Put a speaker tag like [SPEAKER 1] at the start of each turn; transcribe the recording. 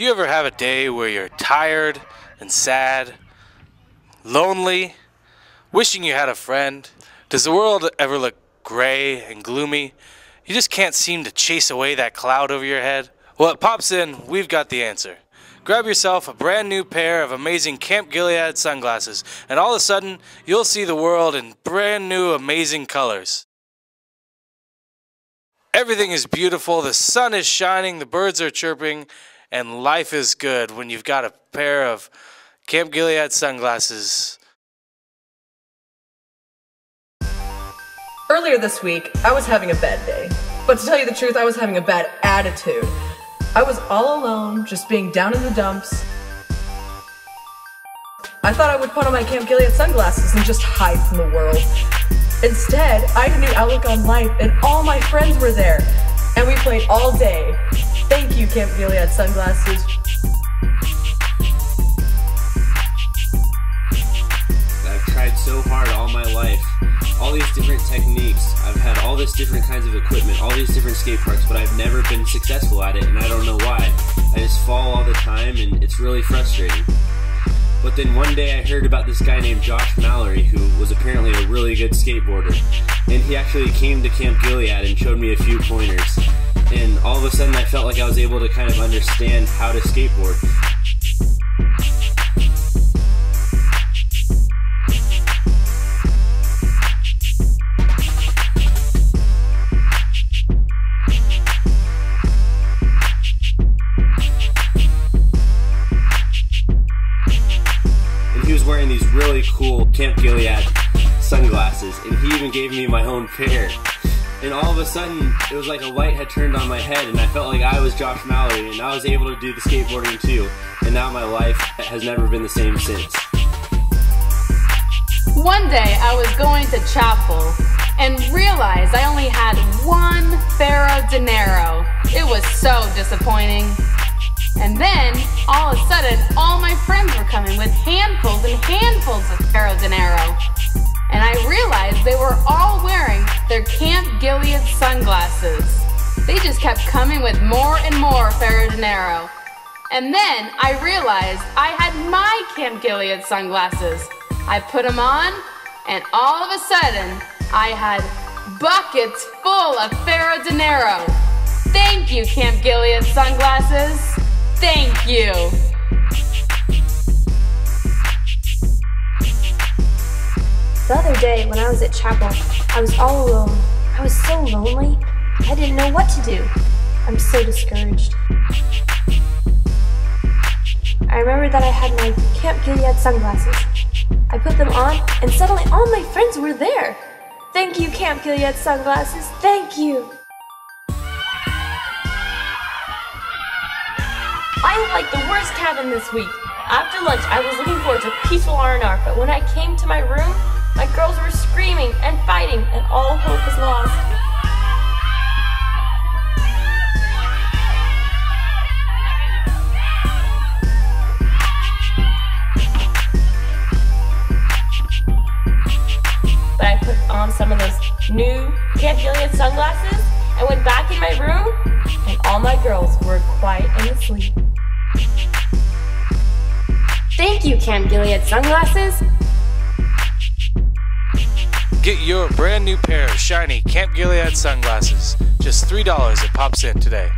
[SPEAKER 1] Do you ever have a day where you're tired and sad, lonely, wishing you had a friend? Does the world ever look gray and gloomy? You just can't seem to chase away that cloud over your head? Well, at Pops In, we've got the answer. Grab yourself a brand new pair of amazing Camp Gilead sunglasses, and all of a sudden, you'll see the world in brand new, amazing colors. Everything is beautiful, the sun is shining, the birds are chirping, and life is good when you've got a pair of Camp Gilead sunglasses.
[SPEAKER 2] Earlier this week, I was having a bad day. But to tell you the truth, I was having a bad attitude. I was all alone, just being down in the dumps. I thought I would put on my Camp Gilead sunglasses and just hide from the world. Instead, I had a new outlook on life, and all my friends were there. And we played all day. Thank you, Camp Gilead sunglasses.
[SPEAKER 3] I've tried so hard all my life. All these different techniques. I've had all this different kinds of equipment, all these different skate parks, but I've never been successful at it, and I don't know why. I just fall all the time, and it's really frustrating. But then one day I heard about this guy named Josh Mallory, who was apparently a really good skateboarder. And he actually came to Camp Gilead and showed me a few pointers. And all of a sudden I felt like I was able to kind of understand how to skateboard. and he was wearing these really cool Camp Gilead sunglasses, and he even gave me my own pair. And all of a sudden, it was like a light had turned on my head, and I felt like I was Josh Mallory, and I was able to do the skateboarding too. And now my life has never been the same since.
[SPEAKER 4] One day I was going to chapel and realized I only had one Pharaoh dinero. It was so disappointing. And then, all of a sudden, all my friends were coming with handfuls and handfuls of Pharaoh dinero. And I realized they were all wearing their Camp Gilead sunglasses. They just kept coming with more and more Pharaoh dinero. And then I realized I had my Camp Gilead sunglasses. I put them on, and all of a sudden, I had buckets full of Pharaoh dinero. Thank you, Camp Gilead sunglasses. Thank you.
[SPEAKER 5] Day, when I was at chapel, I was all alone. I was so lonely. I didn't know what to do. I'm so discouraged. I remember that I had my Camp Gilead sunglasses. I put them on, and suddenly all my friends were there. Thank you, Camp Gilead sunglasses. Thank you. I had like the worst cabin this week. After lunch, I was looking forward to peaceful R&R, but when I came to my room, girls were screaming and fighting, and all hope was lost. But I put on some of those new Camp Gilead sunglasses and went back in my room, and all my girls were quiet and asleep. Thank you, Camp Gilead sunglasses.
[SPEAKER 1] Get your brand new pair of shiny Camp Gilead sunglasses, just $3 at Pops In today.